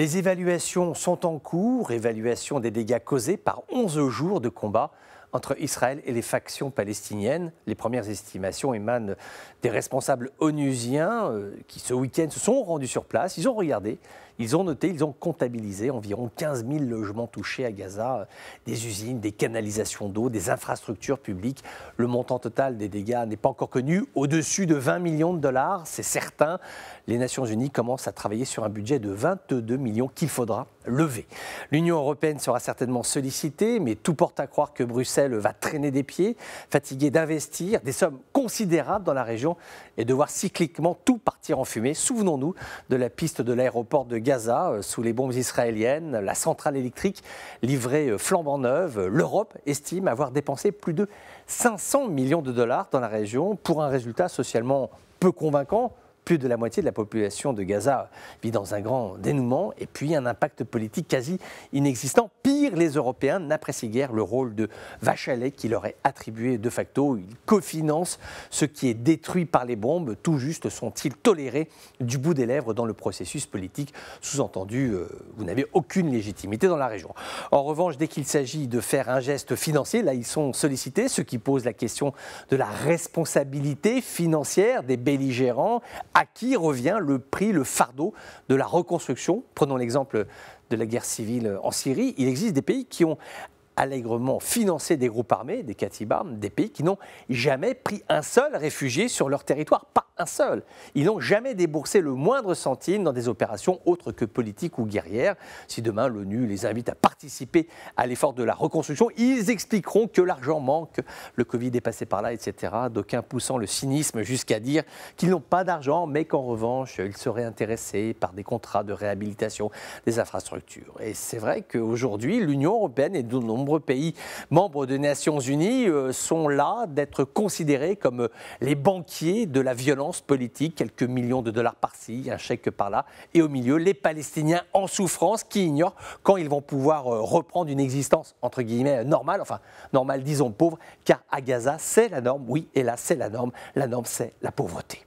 Les évaluations sont en cours, évaluation des dégâts causés par 11 jours de combat entre Israël et les factions palestiniennes. Les premières estimations émanent des responsables onusiens euh, qui, ce week-end, se sont rendus sur place. Ils ont regardé, ils ont noté, ils ont comptabilisé environ 15 000 logements touchés à Gaza, des usines, des canalisations d'eau, des infrastructures publiques. Le montant total des dégâts n'est pas encore connu, au-dessus de 20 millions de dollars, c'est certain. Les Nations Unies commencent à travailler sur un budget de 22 millions qu'il faudra lever. L'Union européenne sera certainement sollicitée, mais tout porte à croire que Bruxelles va traîner des pieds, fatiguée d'investir des sommes considérables dans la région et de voir cycliquement tout partir en fumée. Souvenons-nous de la piste de l'aéroport de Gaza euh, sous les bombes israéliennes, la centrale électrique livrée euh, flambant neuve. L'Europe estime avoir dépensé plus de 500 millions de dollars dans la région pour un résultat socialement peu convaincant plus de la moitié de la population de Gaza vit dans un grand dénouement et puis un impact politique quasi inexistant. Pire, les Européens n'apprécient guère le rôle de vache qui leur est attribué de facto. Ils cofinancent ce qui est détruit par les bombes. Tout juste sont-ils tolérés du bout des lèvres dans le processus politique Sous-entendu, euh, vous n'avez aucune légitimité dans la région. En revanche, dès qu'il s'agit de faire un geste financier, là, ils sont sollicités, ce qui pose la question de la responsabilité financière des belligérants à qui revient le prix, le fardeau de la reconstruction. Prenons l'exemple de la guerre civile en Syrie. Il existe des pays qui ont allègrement financé des groupes armés, des Katibam, des pays qui n'ont jamais pris un seul réfugié sur leur territoire, pas un seul. Ils n'ont jamais déboursé le moindre centime dans des opérations autres que politiques ou guerrières. Si demain l'ONU les invite à participer à l'effort de la reconstruction, ils expliqueront que l'argent manque, le Covid est passé par là, etc. D'aucuns poussant le cynisme jusqu'à dire qu'ils n'ont pas d'argent, mais qu'en revanche, ils seraient intéressés par des contrats de réhabilitation des infrastructures. Et c'est vrai qu'aujourd'hui, l'Union européenne et de nombreux pays membres des Nations Unies euh, sont là d'être considérés comme les banquiers de la violence politique, quelques millions de dollars par-ci, un chèque par-là, et au milieu, les Palestiniens en souffrance qui ignorent quand ils vont pouvoir euh, reprendre une existence, entre guillemets, normale, enfin, normale, disons pauvre, car à Gaza, c'est la norme, oui, et là, c'est la norme, la norme, c'est la pauvreté.